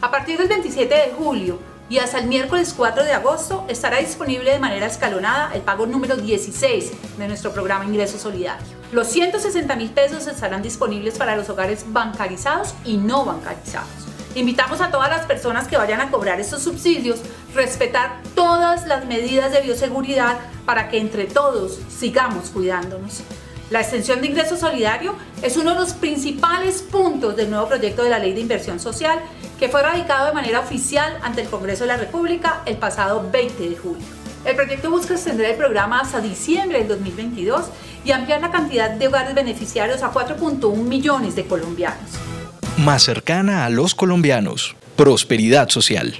A partir del 27 de julio y hasta el miércoles 4 de agosto estará disponible de manera escalonada el pago número 16 de nuestro programa Ingreso Solidario. Los 160 mil pesos estarán disponibles para los hogares bancarizados y no bancarizados. Invitamos a todas las personas que vayan a cobrar estos subsidios respetar todas las medidas de bioseguridad para que entre todos sigamos cuidándonos. La extensión de ingreso solidario es uno de los principales puntos del nuevo proyecto de la Ley de Inversión Social que fue radicado de manera oficial ante el Congreso de la República el pasado 20 de julio. El proyecto busca extender el programa hasta diciembre del 2022 y ampliar la cantidad de hogares beneficiarios a 4.1 millones de colombianos. Más cercana a los colombianos. Prosperidad social.